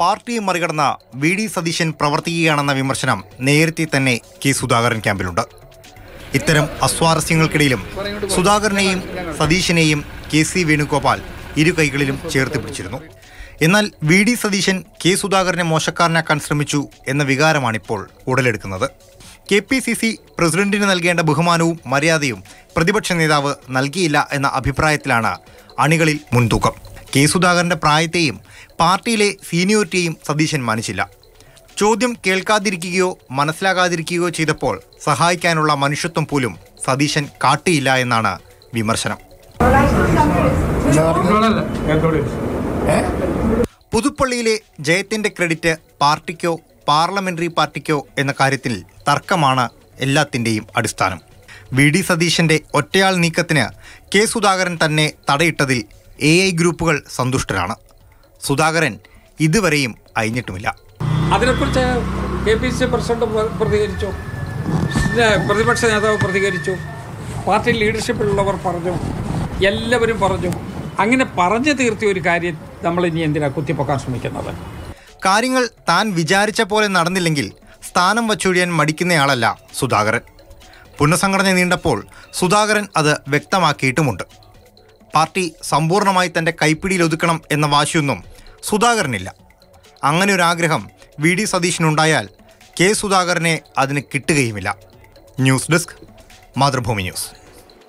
പാർട്ടിയെ മറികടന്ന V D Satheesan പ്രവർത്തിക്കുകയാണെന്ന വിമർശനം നേരത്തെ തന്നെ കെ സുധാകരൻ ക്യാമ്പിലുണ്ട്. ഇത്തരം അസ്വാരസ്യങ്ങൾക്കിടയിലും സുധാകരനെയും സതീശനെയും കെ സി വേണുഗോപാൽ ഇരു കൈകളിലും ചേർത്ത് പിടിച്ചിരുന്നു. എന്നാൽ വി ഡി സതീശൻ കെ സുധാകരനെ മോശക്കാരനാക്കാൻ ശ്രമിച്ചു എന്ന വികാരമാണിപ്പോൾ ഉടലെടുക്കുന്നത്. കെ പി സി സി പ്രസിഡന്റിന് നൽകേണ്ട ബഹുമാനവും മര്യാദയും പ്രതിപക്ഷ നേതാവ് നൽകിയില്ല എന്ന അഭിപ്രായത്തിലാണ് അണികളിൽ മുൻതൂക്കം. കെ സുധാകരന്റെ പ്രായത്തെയും പാർട്ടിയിലെ സീനിയോറിറ്റിയെയും സതീശൻ മാനിച്ചില്ല. ചോദ്യം കേൾക്കാതിരിക്കുകയോ മനസ്സിലാകാതിരിക്കുകയോ ചെയ്തപ്പോൾ സഹായിക്കാനുള്ള മനുഷ്യത്വം പോലും സതീശൻ കാട്ടിയില്ല എന്നാണ് വിമർശനം. പുതുപ്പള്ളിയിലെ ജയത്തിന്റെ ക്രെഡിറ്റ് പാർട്ടിക്കോ പാർലമെന്ററി പാർട്ടിക്കോ എന്ന കാര്യത്തിൽ തർക്കമാണ് എല്ലാത്തിന്റെയും അടിസ്ഥാനം. വി ഡി സതീശന്റെ ഒറ്റയാൾ നീക്കത്തിന് കെ സുധാകരൻ തന്നെ തടയിട്ടതിൽ എ ഐ ഗ്രൂപ്പുകൾ സന്തുഷ്ടരാണ്. സുധാകരൻ ഇതുവരെയും അയഞ്ഞിട്ടുമില്ല അതിനെക്കുറിച്ച് കെ പി സി പ്രസിഡന്റ് പ്രതികരിച്ചു. പ്രതിപക്ഷ നേതാവ് പ്രതികരിച്ചു. പാർട്ടി ലീഡർഷിപ്പിലുള്ളവർ പറഞ്ഞു. എല്ലാവരും പറഞ്ഞു. അങ്ങനെ പറഞ്ഞു തീർത്തിയ ഒരു കാര്യം നമ്മൾ ഇനി എന്തിനാ കുത്തിപ്പൊക്കാൻ ശ്രമിക്കുന്നത്? കാര്യങ്ങൾ താൻ വിചാരിച്ച പോലെ നടന്നില്ലെങ്കിൽ സ്ഥാനം വച്ചൊഴിയാൻ മടിക്കുന്നയാളല്ല സുധാകരൻ. പുനഃസംഘടന നീണ്ടപ്പോൾ സുധാകരൻ അത് വ്യക്തമാക്കിയിട്ടുമുണ്ട്. പാർട്ടി സമ്പൂർണമായി തന്റെ കൈപ്പിടിയിൽ ഒതുക്കണം എന്ന വാശിയൊന്നും സുധാകരനില്ല. അങ്ങനെ ഒരു ആഗ്രഹം വി ഡി സതീശനുണ്ടായാൽ കെ സുധാകരനെ അതിന് കിട്ടുകയുമില്ല. News desk Mathrubhumi news.